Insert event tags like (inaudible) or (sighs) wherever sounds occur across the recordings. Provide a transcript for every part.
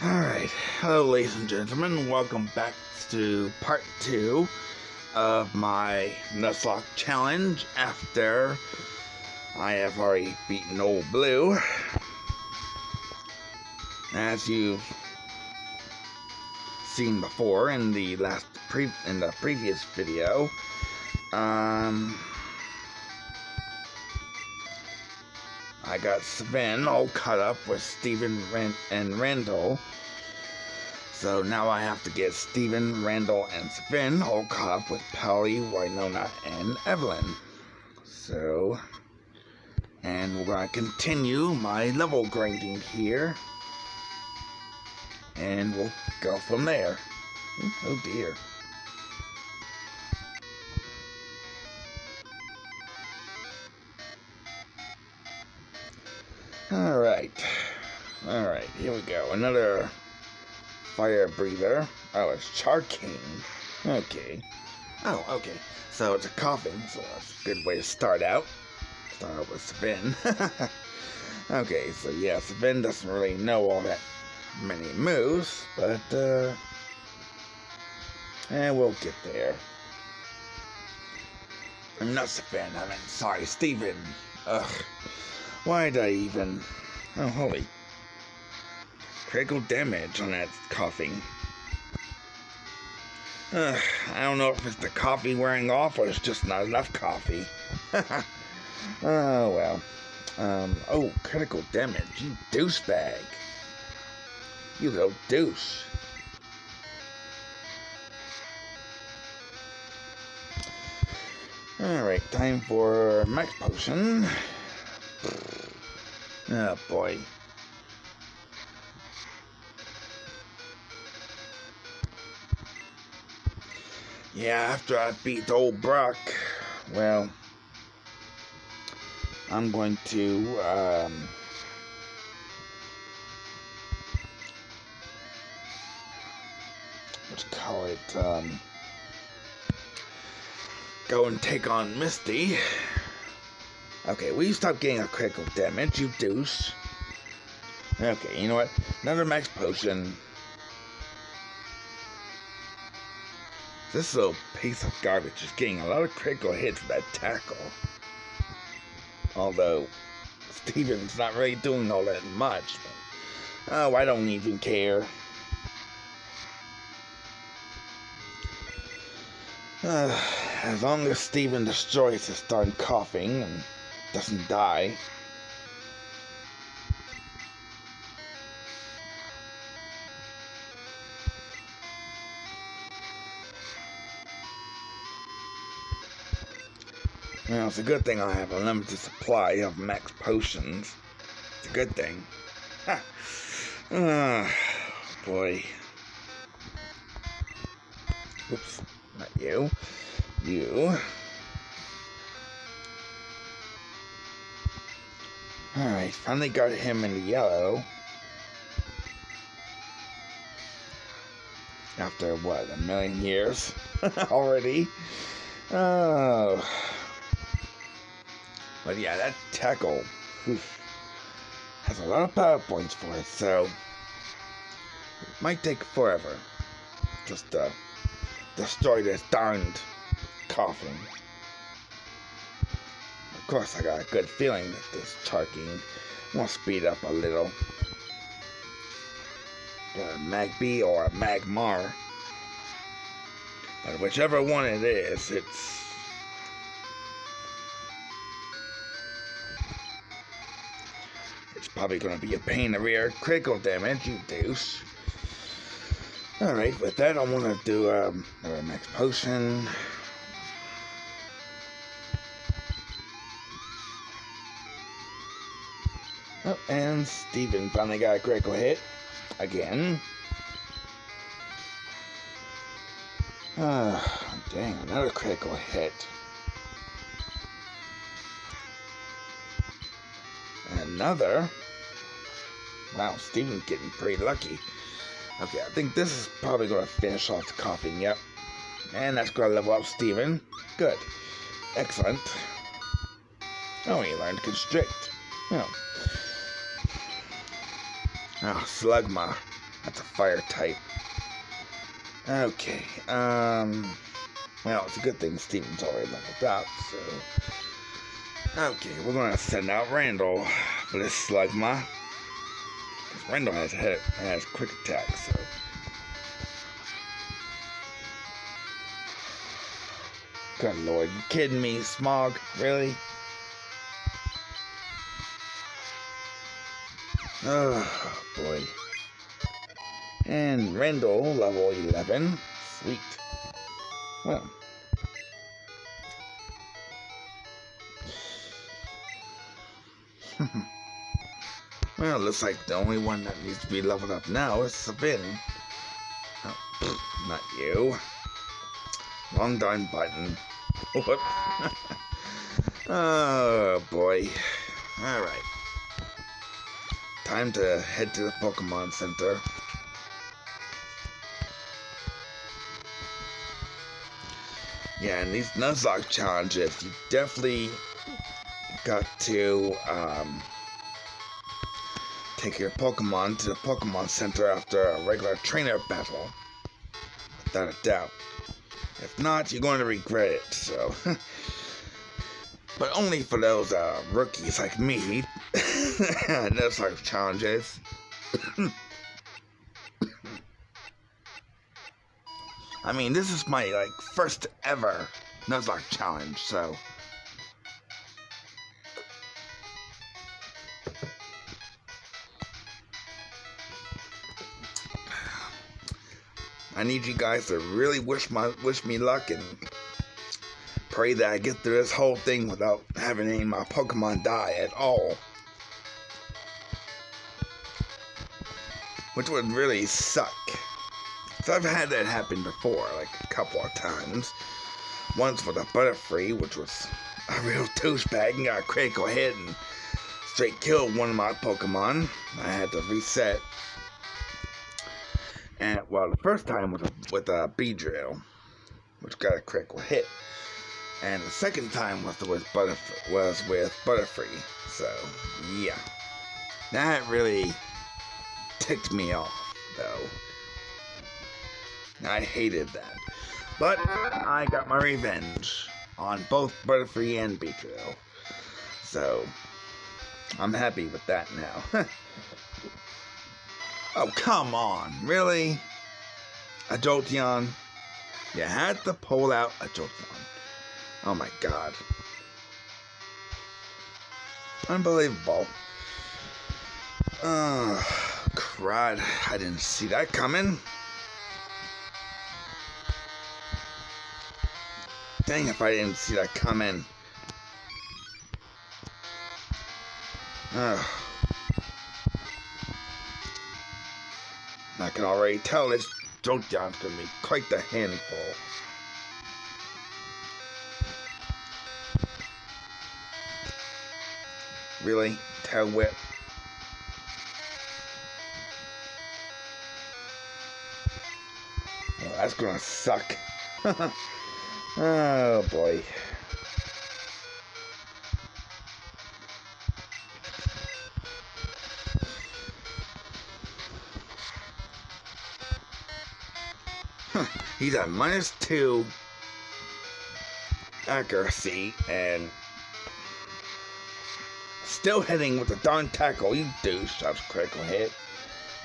Alright, hello ladies and gentlemen, welcome back to part two of my Nuzlocke challenge after I have already beaten Old Blue. As you've seen before in the last pre in the previous video, um I got Sven all caught up with Steven Rand and Randall. So now I have to get Steven, Randall, and Sven all caught up with Polly, Winona, and Evelyn. So, and we're going to continue my level grinding here. And we'll go from there. Oh dear. Alright. Alright, here we go. Another fire breather. Oh, it's Charking. Okay. Oh, okay. So it's a Koffing, so that's a good way to start out. Start out with Sven. (laughs) okay, so yeah, Sven doesn't really know all that many moves, but, uh... And we'll get there. I'm not Sven, I mean, sorry, Steven. Ugh. Why did I even... Oh, holy. Critical damage on that Koffing. Uh, I don't know if it's the coffee wearing off or it's just not enough coffee. (laughs) oh, well. Um, oh, critical damage. You douchebag. You little douche. Alright, time for max potion. Oh boy. Yeah, after I beat old Brock, well, I'm going to, um, let's call it, um, go and take on Misty. Okay, will you stop getting a critical damage, you deuce? Okay, you know what? Another max potion. This little piece of garbage is getting a lot of critical hits with that tackle. Although, (laughs) Steven's not really doing all that much. But, oh, I don't even care. Uh, (sighs) as long as Steven destroys his darn Koffing and doesn't die. Well, it's a good thing I have a limited supply of max potions. It's a good thing. Ah, boy. Oops, not you. You. Alright, finally got him in the yellow. After, what, a million years (laughs) already? Oh. But yeah, that tackle oof, has a lot of power points for it, so it might take forever just to destroy this darned Koffing course, I got a good feeling that this Charking will speed up a little. A Magby or a Magmar. But whichever one it is, it's... It's probably going to be a pain in the rear. Critical damage, you deuce. Alright, with that, I'm going to do um, a max potion. Oh, and Steven finally got a critical hit. Again. Ah, dang, another critical hit. Another. Wow, Steven's getting pretty lucky. Okay, I think this is probably going to finish off the Koffing, yep. And that's going to level up Steven. Good. Excellent. Oh, he learned Constrict. Oh. Oh, Slugma. That's a fire type. Okay, um... Well, it's a good thing Steven's already leveled up, so... Okay, we're gonna send out Randall for this Slugma. Because Randall has, hit, has quick attack, so... Good lord, you kidding me, Smog? Really? Oh, boy. And Randall, level 11. Sweet. Well. (laughs) well, looks like the only one that needs to be leveled up now is Sabin. Oh, not you. Wrong darn button. (laughs) Whoop. (laughs) oh, boy. Alright. Time to head to the Pokemon Center. Yeah, and these Nuzlocke challenges, you definitely got to um, take your Pokemon to the Pokemon Center after a regular trainer battle. Without a doubt. If not, you're going to regret it, so. (laughs) but only for those uh, rookies like me. (laughs) those challenges. (coughs) I mean, this is my like first ever Nuzlocke challenge, so. I need you guys to really wish my wish me luck and pray that I get through this whole thing without having any of my Pokemon die at all. Which would really suck. So I've had that happen before, like a couple of times. Once with a Butterfree, which was a real douchebag and got a critical hit and straight killed one of my Pokemon. I had to reset and well, the first time was with a Beedrill, which got a critical hit, and the second time was with Butterf- was with Butterfree. So yeah, that really ticked me off, though. I hated that, but I got my revenge on both Butterfree and Beedrill. So I'm happy with that now. (laughs) Oh, come on. Really? A Jolteon? You had to pull out a Jolteon. Oh my god. Unbelievable. Oh, crud. I didn't see that coming. Dang if I didn't see that coming. Ugh. I can already tell this Jolteon's gonna be quite the handful. Really? Tail whip? That's gonna suck. (laughs) oh boy. He's at minus two accuracy and still hitting with the darn tackle. You douche. That was critical hit.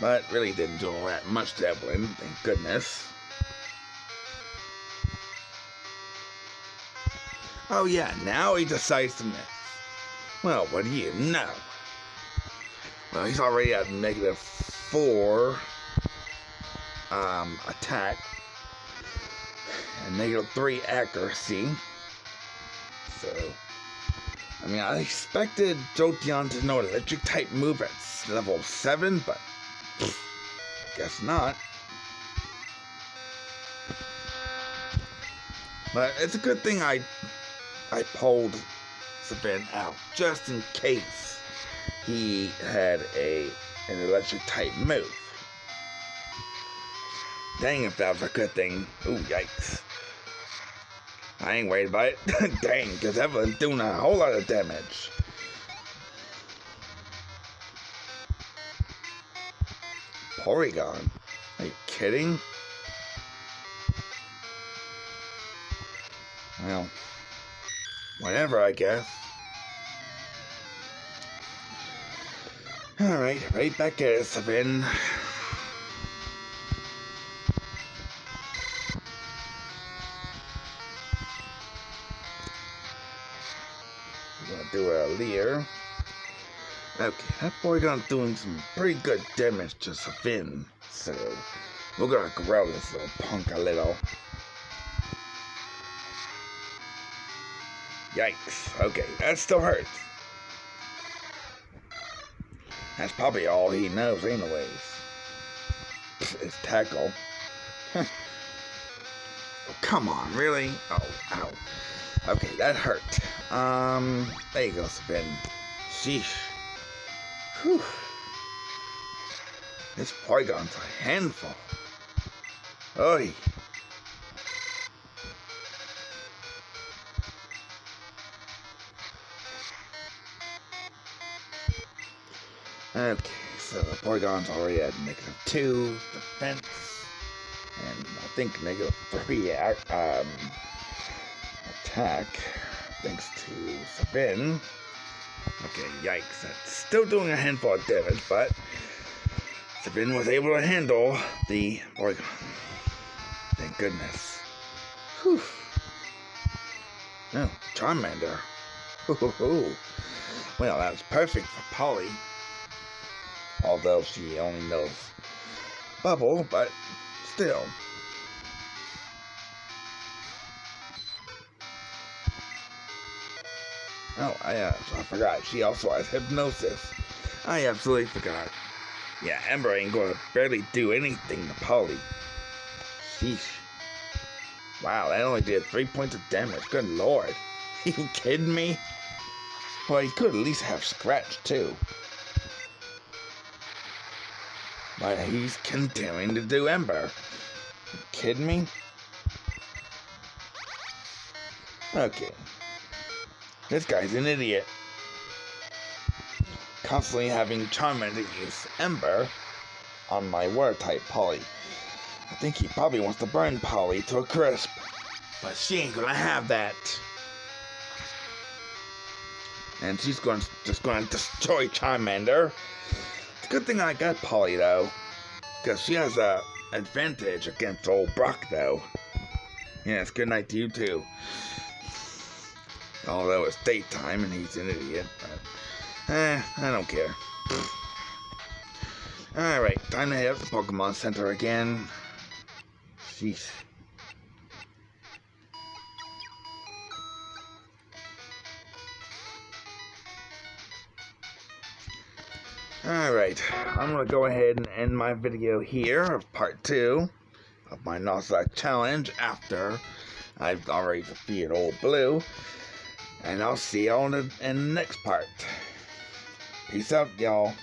But really didn't do all that much to Evelyn. Thank goodness. Oh yeah, now he decides to miss. Well, what do you know? Well, he's already at negative four um, attack and negative 3 accuracy. So, I mean, I expected Jolteon to know electric type move at level 7, but pff, guess not. But it's a good thing I I pulled Sabin out just in case he had a an electric type move. Dang if that was a good thing. Ooh, yikes. I ain't worried about it. (laughs) Dang, because that was doing a whole lot of damage. Porygon. Are you kidding? Well, whatever, I guess. Alright, right back at it, Sabin. Gonna do a leer. Okay, that boy got doing some pretty good damage to Sabin, so we're gonna grow this little punk a little. Yikes. Okay, that still hurts. That's probably all he knows anyways. Is tackle. (laughs) oh, come on, really? Oh, ow. Okay, that hurt. Um, there you go, Spin. Sheesh. Whew. This Porygon's a handful. Oi. Okay, so the Porygon's already at negative two defense, and I think negative three um, attack, thanks to Sabin. Okay, yikes, that's still doing a handful of damage, but Sabin was able to handle the Porygon. Thank goodness. Whew. No, Charmander. Well, that was perfect for Polly although she only knows bubble, but still. Oh, I, uh, I forgot. She also has hypnosis. I absolutely forgot. Yeah, Ember ain't gonna barely do anything to Polly. Sheesh. Wow, that only did three points of damage. Good lord. (laughs) you kidding me? Well, he could at least have Scratch, too. But he's continuing to do Ember. You kidding me? Okay. This guy's an idiot. Constantly having Charmander use Ember on my Water type Polly. I think he probably wants to burn Polly to a crisp. But she ain't gonna have that. And she's to, just gonna destroy Charmander Good thing I got Polly, though. Because she has a advantage against old Brock, though. Yes, good night to you, too. Although it's daytime and he's an idiot, but... Eh, I don't care. Alright, time to hit the Pokemon Center again. Sheesh. Alright, I'm going to go ahead and end my video here of part 2 of my Nuzlocke challenge after I've already defeated Old Blue. And I'll see y'all in in the next part. Peace out, y'all.